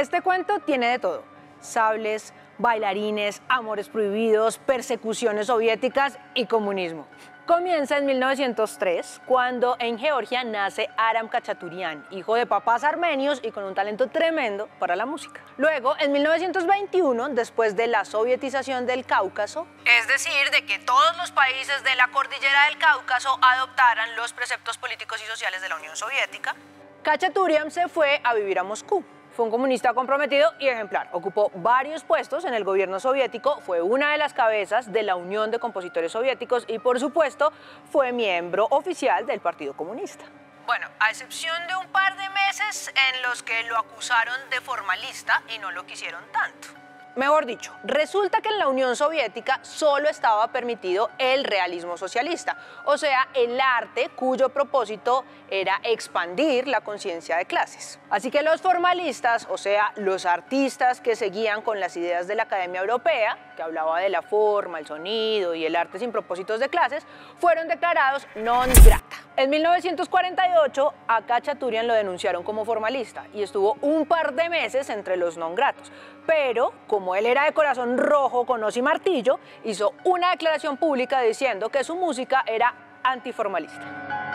Este cuento tiene de todo. Sables, bailarines, amores prohibidos, persecuciones soviéticas y comunismo. Comienza en 1903, cuando en Georgia nace Aram Kachaturian, hijo de papás armenios y con un talento tremendo para la música. Luego, en 1921, después de la sovietización del Cáucaso, es decir, de que todos los países de la cordillera del Cáucaso adoptaran los preceptos políticos y sociales de la Unión Soviética, Kachaturian se fue a vivir a Moscú. Fue un comunista comprometido y ejemplar. Ocupó varios puestos en el gobierno soviético, fue una de las cabezas de la Unión de Compositores Soviéticos y, por supuesto, fue miembro oficial del Partido Comunista. Bueno, a excepción de un par de meses en los que lo acusaron de formalista y no lo quisieron tanto. Mejor dicho, resulta que en la Unión Soviética solo estaba permitido el realismo socialista, o sea, el arte cuyo propósito era expandir la conciencia de clases. Así que los formalistas, o sea, los artistas que seguían con las ideas de la Academia Europea, que hablaba de la forma, el sonido y el arte sin propósitos de clases, fueron declarados non grata. En 1948, a Cachaturian lo denunciaron como formalista y estuvo un par de meses entre los non gratos, pero como él era de corazón rojo con os y martillo, hizo una declaración pública diciendo que su música era antiformalista.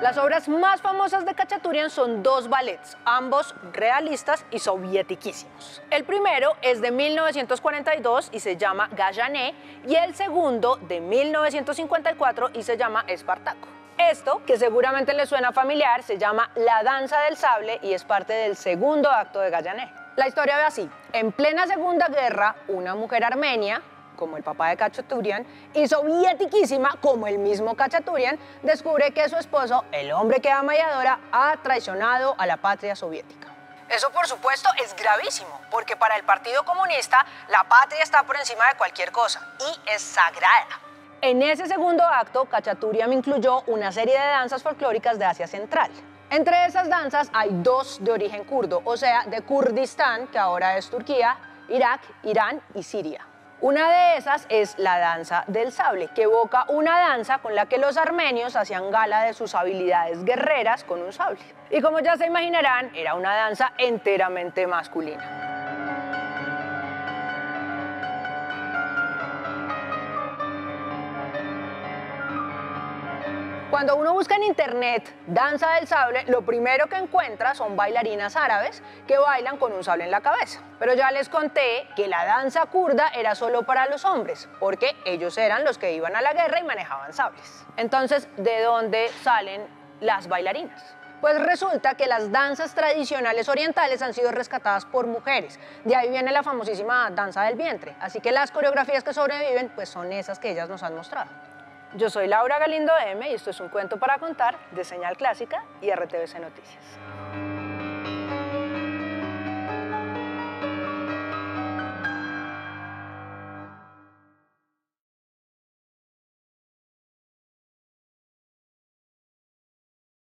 Las obras más famosas de Cachaturian son dos ballets, ambos realistas y sovietiquísimos. El primero es de 1942 y se llama Gallané y el segundo de 1954 y se llama Espartaco. Esto, que seguramente le suena familiar, se llama La Danza del Sable y es parte del segundo acto de Gallané. La historia ve así. En plena Segunda Guerra, una mujer armenia, como el papá de Cachaturian, y sovietiquísima, como el mismo Cachaturian, descubre que su esposo, el hombre que ama y adora, ha traicionado a la patria soviética. Eso, por supuesto, es gravísimo, porque para el Partido Comunista la patria está por encima de cualquier cosa y es sagrada. En ese segundo acto, Cachaturian incluyó una serie de danzas folclóricas de Asia Central. Entre esas danzas hay dos de origen kurdo, o sea, de Kurdistán, que ahora es Turquía, Irak, Irán y Siria. Una de esas es la danza del sable, que evoca una danza con la que los armenios hacían gala de sus habilidades guerreras con un sable. Y como ya se imaginarán, era una danza enteramente masculina. Cuando uno busca en internet danza del sable, lo primero que encuentra son bailarinas árabes que bailan con un sable en la cabeza. Pero ya les conté que la danza kurda era solo para los hombres, porque ellos eran los que iban a la guerra y manejaban sables. Entonces, ¿de dónde salen las bailarinas? Pues resulta que las danzas tradicionales orientales han sido rescatadas por mujeres. De ahí viene la famosísima danza del vientre. Así que las coreografías que sobreviven pues son esas que ellas nos han mostrado. Yo soy Laura Galindo M y esto es un cuento para contar de Señal Clásica y RTBC Noticias.